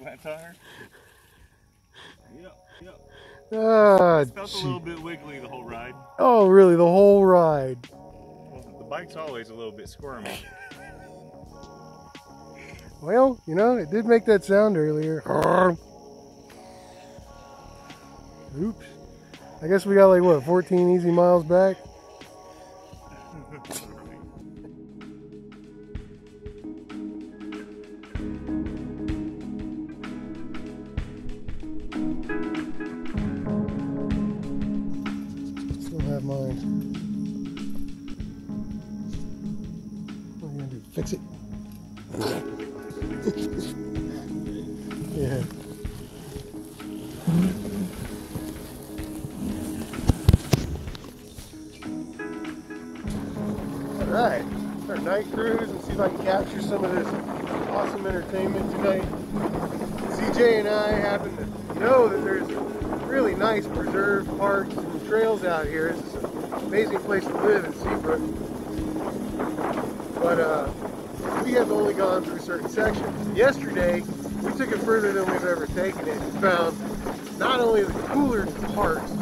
Flat tire. Yep, yep. Ah, It felt a little bit wiggly the whole ride. oh, really? The whole ride? Well, the bike's always a little bit squirmy. Well, you know, it did make that sound earlier. Oops. I guess we got like what, 14 easy miles back? Mine. What are you gonna do? Fix it? place to live in Seabrook. But uh, we have only gone through certain sections. Yesterday, we took it further than we've ever taken it and found not only the cooler parts,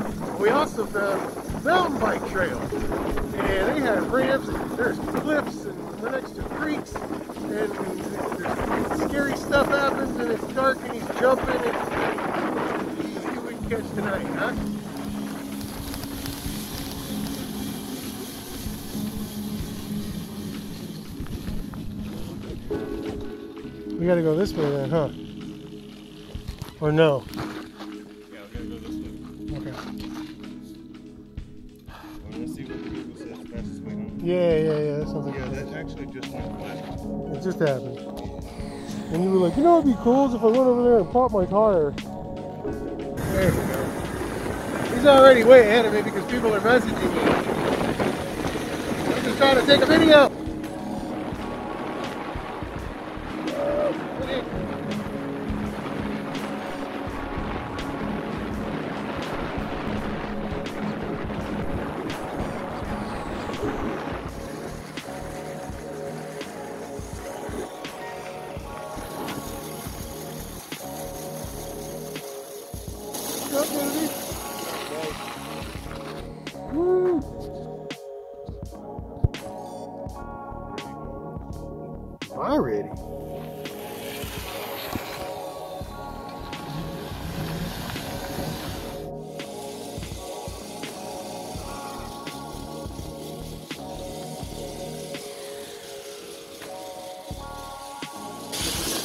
we also found mountain bike trails. And they have ramps, and there's cliffs, and we're next to creeks, and scary stuff happens, and it's dark, and he's jumping, and you what catch tonight, huh? We gotta go this way then, huh? Or no? Yeah, we gotta go this way. Okay. Well, let's see what the Google says fastest way home. Yeah, yeah, yeah. That sounds like Yeah, that actually just went. It just happened. And you were like, you know what'd be cool is if I went over there and popped my tire. There we go. He's already way ahead of me because people are messaging me. I'm just trying to take a video.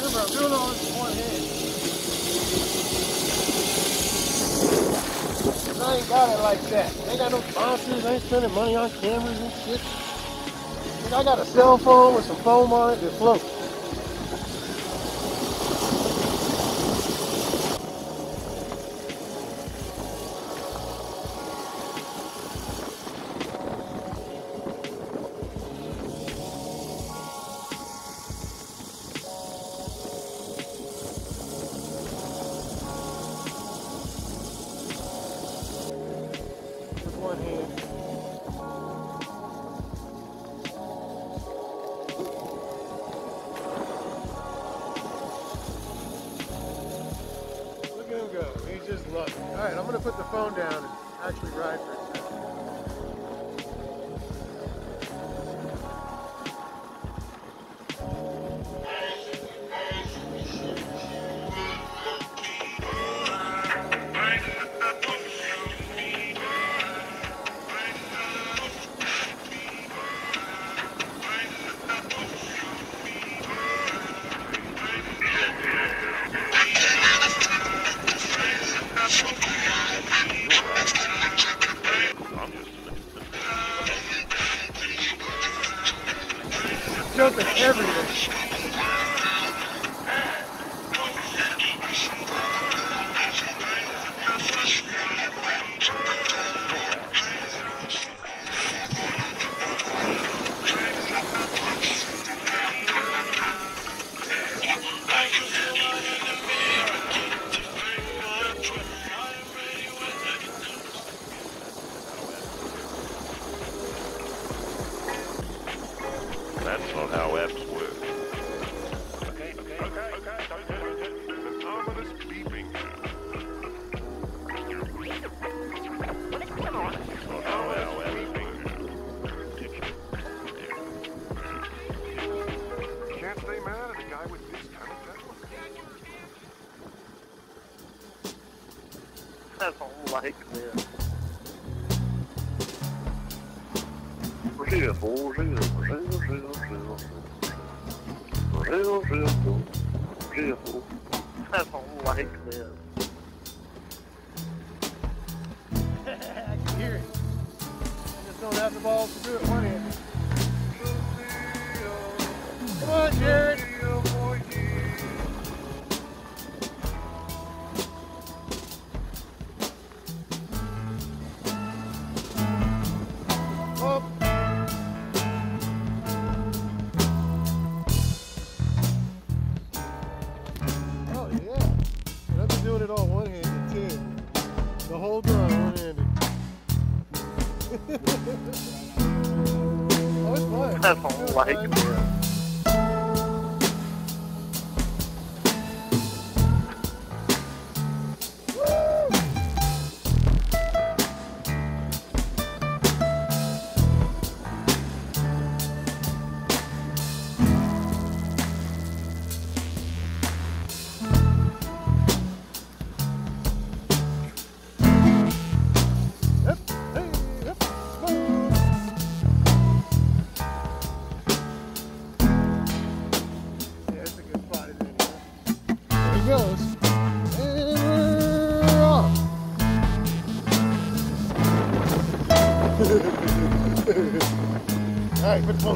I ain't got it like that. I ain't got no sponsors. I ain't spending money on cameras and shit. I got a cell phone with some foam on it that floats. With Real, real, real, real, real, real, real. I don't like this. I can hear it. I just don't have the balls to do it one Jared. I don't like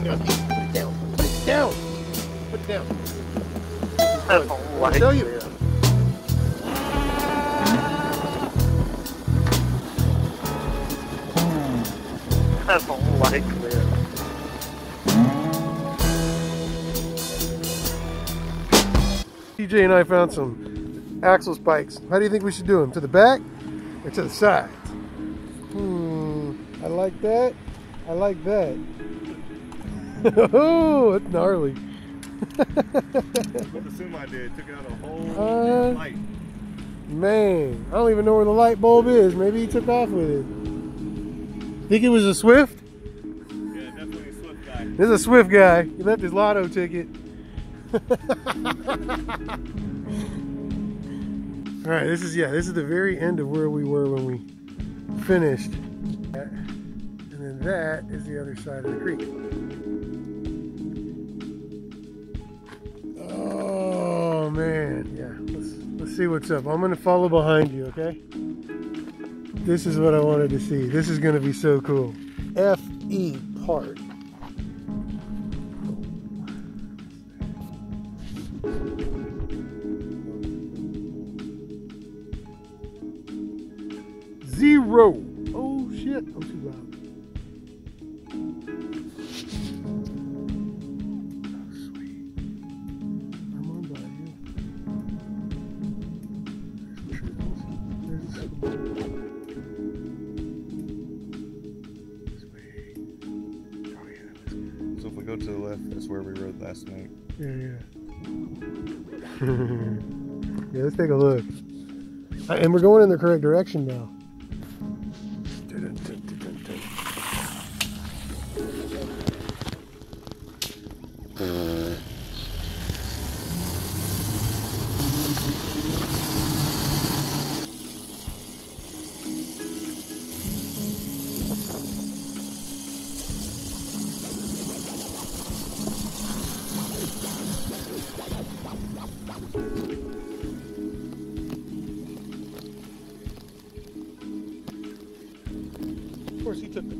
right, put down. Put it down. Put it down. Put it down. I don't like tell you. this. I don't like this. TJ and I found some axle spikes. How do you think we should do them? To the back or to the side? Hmm, I like that. I like that. oh, it's gnarly. What the semi did, took out a whole Uh, light. Man, I don't even know where the light bulb is. Maybe he took off with it. Think it was a Swift? Yeah, definitely a Swift guy. This is a Swift guy. He left his lotto ticket. All right, this is yeah, this is the very end of where we were when we finished. And then that is the other side of the creek. See what's up. I'm gonna follow behind you, okay? This is what I wanted to see. This is gonna be so cool. F E Park. Zero. Oh shit, I'm too loud. Last night. Yeah, yeah. yeah, let's take a look. And we're going in the correct direction now. Of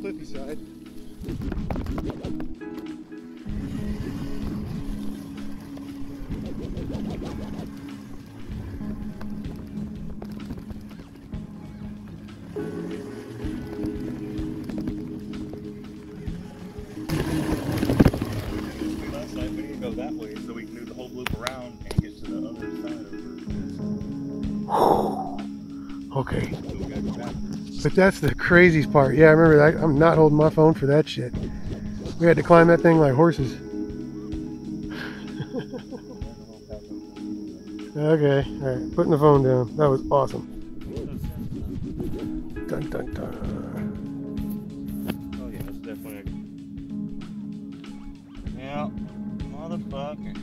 cliffy side. But that's the craziest part. Yeah, I remember that. I'm not holding my phone for that shit. We had to climb that thing like horses. Okay, all right. Putting the phone down. That was awesome. Dun dun dun. Oh yeah, that's definitely. A... Yeah, motherfucker.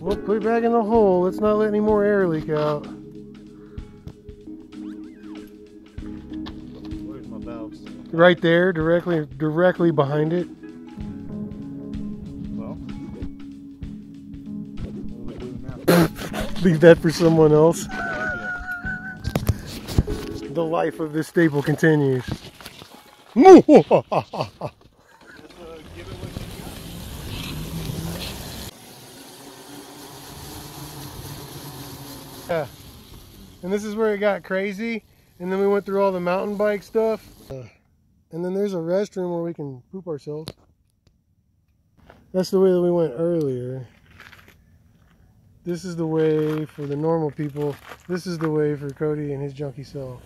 Well, put it back in the hole. Let's not let any more air leak out. Right there, directly directly behind it. Well, what are we doing now? Leave that for someone else. The life of this staple continues. Just, give it what you Yeah. And this is where it got crazy. And then we went through all the mountain bike stuff. And then there's a restroom where we can poop ourselves. That's the way that we went earlier. This is the way for the normal people. This is the way for Cody and his junkie self.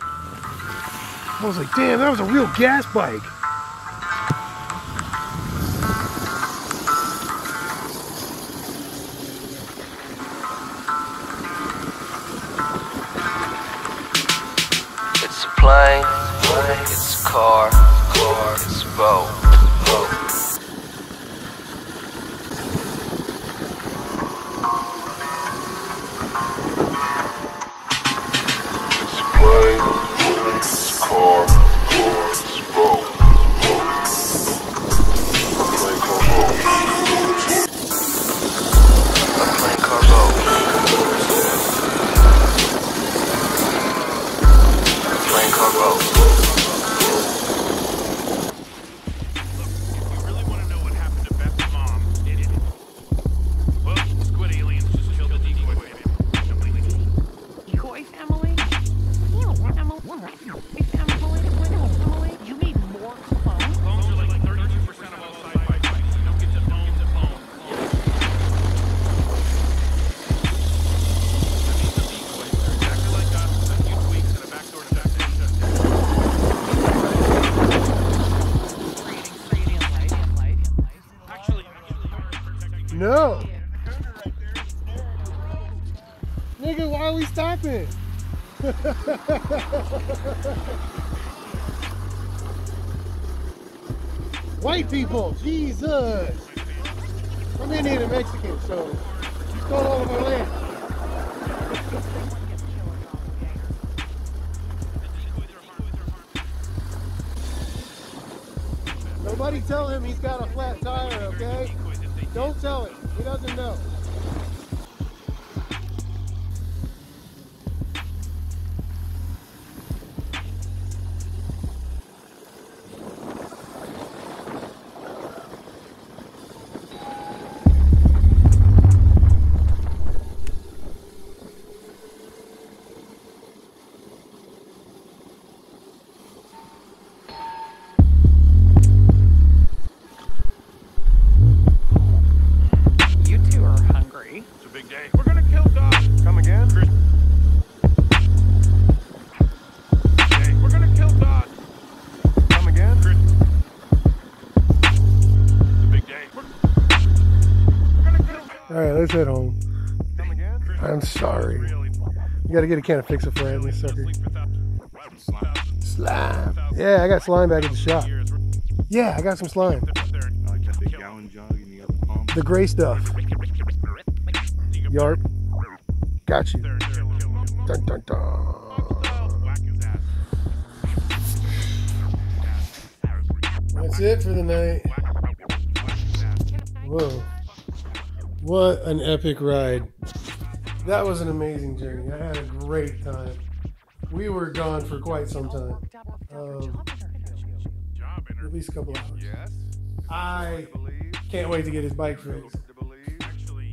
I was like, damn, that was a real gas bike. It's a plane, it's a car, it's a Nigga, why are we stopping? White people, Jesus. I'm Indian and Mexican, so you stole all of our land. Nobody tell him he's got a flat tire, okay? Don't tell him. He doesn't know. Doc. All right, home. Oh. I'm sorry. You gotta get a can of fix a friend, this sucker. Sleep slime. Slime. Yeah, I got slime back at the shop. Yeah, I got some slime. up there. I like that big gallon jug and you got the gray stuff. Yarp. Got you. There, there, kill him. Dun, dun, dun. Whack his ass. That's it for the night. Whack his ass. Whoa. What an epic ride. That was an amazing journey. I had a great time. We were gone for quite some time. Um, at least a couple hours. I can't wait to get his bike fixed.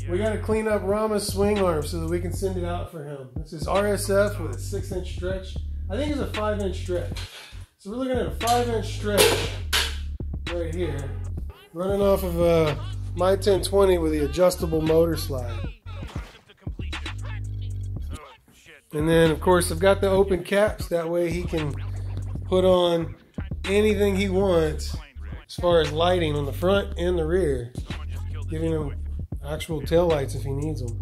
We got to clean up Rama's swing arm so that we can send it out for him. This is RSF with a six inch stretch. I think it's a five inch stretch. So we're looking at a five inch stretch right here, running off of a my 1020 with the adjustable motor slide. And then, of course, I've got the open caps. That way he can put on anything he wants as far as lighting on the front and the rear, giving him actual tail lights if he needs them.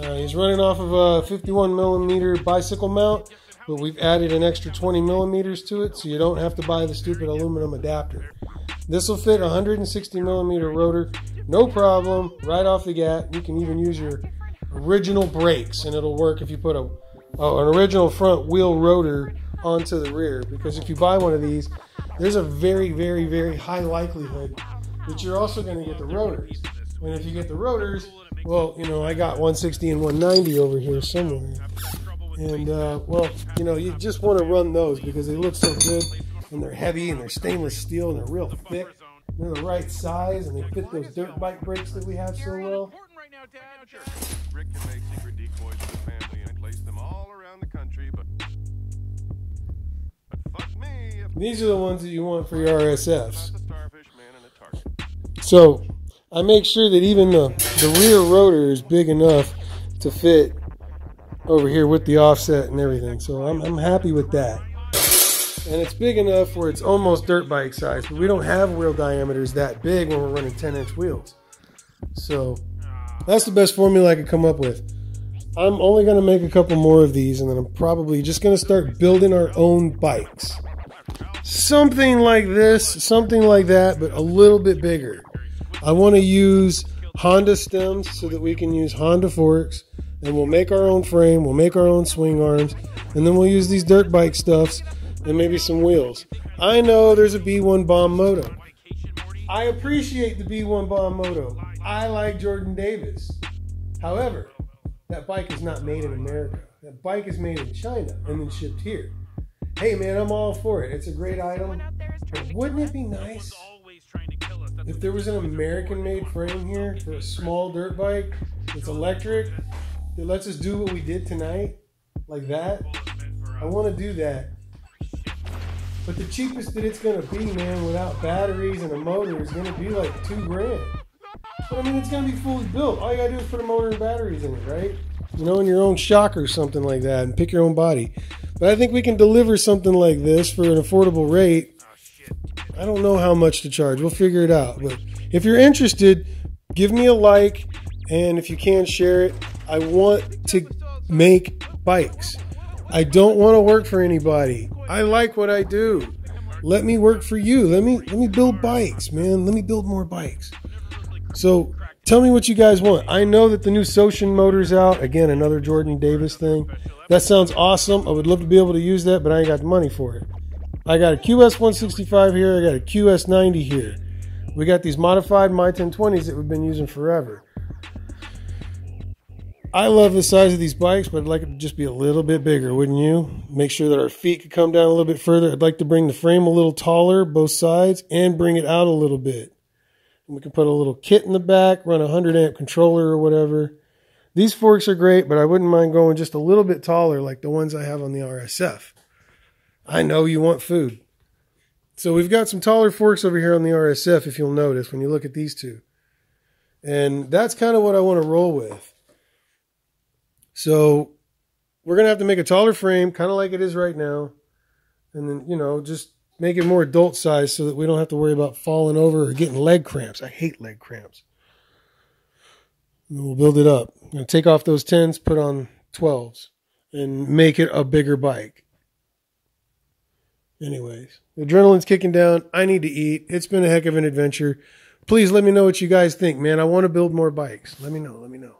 Uh, he's running off of a 51 millimeter bicycle mount, but we've added an extra 20 millimeters to it, so you don't have to buy the stupid aluminum adapter. This will fit a 160 millimeter rotor, no problem, right off the gat. You can even use your original brakes, and it'll work if you put a an original front wheel rotor onto the rear because if you buy one of these, there's a very, very, very high likelihood that you're also going to get the rotors. And if you get the rotors, well, you know, I got 160 and 190 over here somewhere. And, uh, well, you know, you just want to run those because they look so good and they're heavy and they're stainless steel and they're real thick. They're the right size and they fit those dirt bike brakes that we have so well. Rick can make secret decoys for the family and place them all around the country, but. But fuck me These are the ones that you want for your RSFs. the starfish man and a target. So I make sure that even the, the rear rotor is big enough to fit over here with the offset and everything. So I'm, I'm happy with that. And it's big enough where it's almost dirt bike size, but we don't have wheel diameters that big when we're running 10 inch wheels. So that's the best formula I could come up with. I'm only going to make a couple more of these and then I'm probably just going to start building our own bikes. Something like this, something like that, but a little bit bigger. I want to use Honda stems so that we can use Honda forks and we'll make our own frame, we'll make our own swing arms, and then we'll use these dirt bike stuffs and maybe some wheels. I know there's a B1 Bomb Moto. I appreciate the B1 Bomb Moto. I like Jordan Davis. However, that bike is not made in America. That bike is made in China and then shipped here. Hey man, I'm all for it. It's a great item. But wouldn't it be nice if there was an American made frame here for a small dirt bike that's electric that lets us do what we did tonight? Like that? I want to do that. But the cheapest that it's going to be, man, without batteries and a motor is to be like two grand. But I mean, it's going to be fully built. All you got to do is put a motor and batteries in it, right? You know, in your own shock or something like that and pick your own body. But I think we can deliver something like this for an affordable rate. I don't know how much to charge. We'll figure it out. But if you're interested, give me a like. And if you can, share it. I want to make bikes. I don't want to work for anybody. I like what I do. Let me work for you. Let me let me build bikes, man. Let me build more bikes. So tell me what you guys want. I know that the new Socian motor's out. Again, another Jordan Davis thing. That sounds awesome. I would love to be able to use that, but I ain't got the money for it. I got a QS 165 here. I got a QS 90 here. We got these modified My 1020s that we've been using forever. I love the size of these bikes, but I'd like it to just be a little bit bigger, wouldn't you? Make sure that our feet could come down a little bit further. I'd like to bring the frame a little taller, both sides, and bring it out a little bit. We can put a little kit in the back, run a 100 amp controller or whatever. These forks are great, but I wouldn't mind going just a little bit taller like the ones I have on the RSF. I know you want food. So we've got some taller forks over here on the RSF, if you'll notice, when you look at these two. And that's kind of what I want to roll with. So we're going to have to make a taller frame, kind of like it is right now. And then, you know, just make it more adult size so that we don't have to worry about falling over or getting leg cramps. I hate leg cramps. And we'll build it up. I'm going to take off those 10s, put on 12s, and make it a bigger bike. Anyways, adrenaline's kicking down. I need to eat. It's been a heck of an adventure. Please let me know what you guys think, man. I want to build more bikes. Let me know. Let me know.